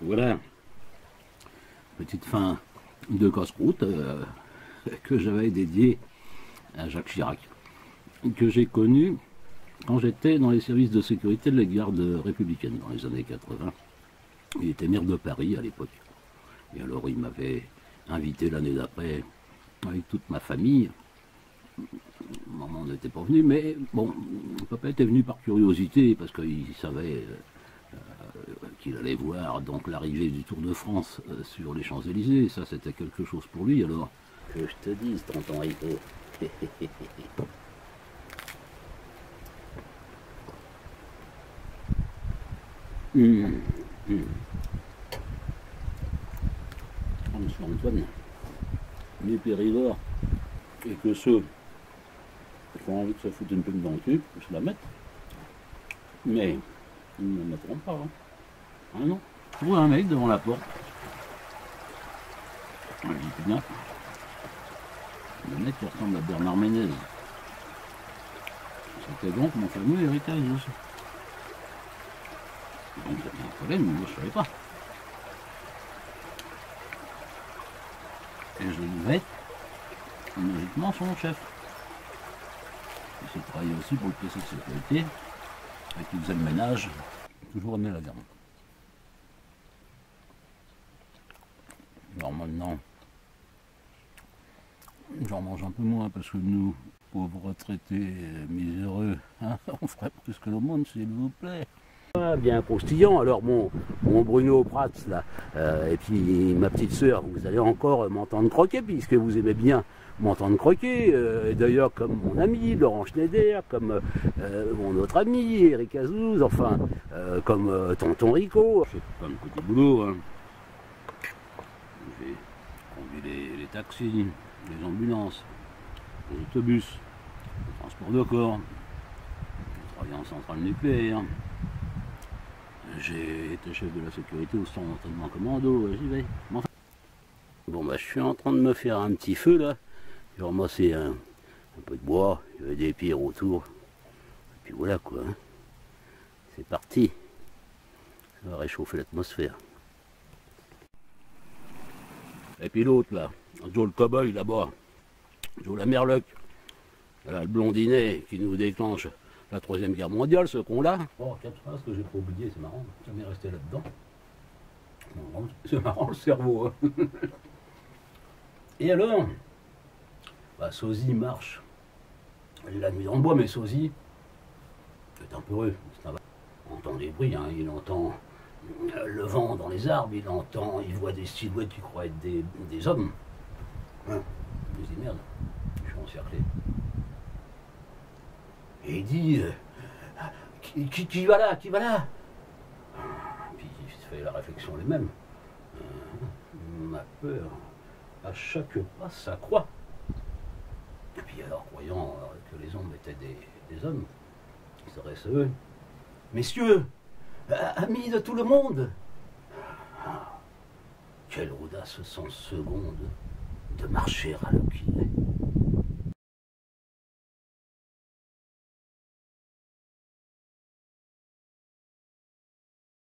Voilà. Petite fin de casse-croûte euh, que j'avais dédiée à Jacques Chirac, que j'ai connu quand j'étais dans les services de sécurité de la garde républicaine dans les années 80. Il était maire de Paris à l'époque. Et alors il m'avait invité l'année d'après avec toute ma famille. Maman n'était pas venue, mais bon, papa était venu par curiosité parce qu'il savait euh, qu'il allait voir donc l'arrivée du Tour de France euh, sur les Champs-Élysées. Ça, c'était quelque chose pour lui. Alors, que je te dise, tonton Rico. Hum, hum. Monsieur Antoine, les périgores, et que ceux qui ont envie de se foutre une plume dans le cul, je la mettre. Mais ils ne la mettront pas. Hein. Ah non. Je vois un mec devant la porte. Un dit bien. Le mec qui ressemble à Bernard Ménez. C'était donc mon fameux héritage aussi. Donc il y avait un problème, mais moi je ne savais pas. Et je devais être logiquement son chef. Il s'est travaillé aussi pour le PC de sécurité, et qui faisait le ménage, toujours amené la garde. Alors maintenant, j'en mange un peu moins parce que nous, pauvres retraités miséreux, hein, on ferait plus que le monde, s'il vous plaît. Ah, bien croustillant, alors mon, mon Bruno Prats là, euh, et puis ma petite sœur, vous allez encore m'entendre croquer puisque vous aimez bien m'entendre croquer. euh, et D'ailleurs comme mon ami Laurent Schneider, comme euh, mon autre ami Eric Azouz, enfin euh, comme euh, Tonton Rico. C'est pas un petit boulot. Hein. J'ai conduit les, taxis, les ambulances, les autobus, le transport de corps. J'ai travaillé en centrale nucléaire. J'ai été chef de la sécurité au centre d'entraînement commando, j'y vais. Bon, bah, je suis en train de me faire un petit feu là. J'ai ramassé un, un peu de bois, il y avait des pierres autour. Et puis voilà quoi. hein. C'est parti. Ça va réchauffer l'atmosphère. Et puis l'autre là, Joe le cowboy là-bas, Joe la merloc, Voilà, le blondinet qui nous déclenche la troisième guerre mondiale, ce con-là. Oh, quatre phrases que j'ai pas oubliées, c'est marrant, j'en ai resté là-dedans. C'est marrant le cerveau. hein. Et alors, bah, Sosie marche la nuit dans le bois, mais Sosie est un peu heureux. On entend des bruits, hein, il entend le vent dans les arbres, il entend, il voit des silhouettes qui croient être des, hommes. Hein. Il se dit merde, je suis encerclé. Et il dit euh, qui, va là Qui va là? Puis il fait la réflexion les mêmes. Euh, ma peur, à chaque pas, ça croît. Et puis alors, croyant euh, que les hommes étaient des, hommes, ils seraient eux. Messieurs, euh, amis de tout le monde, quelle audace sans seconde de marcher à l'oquillet.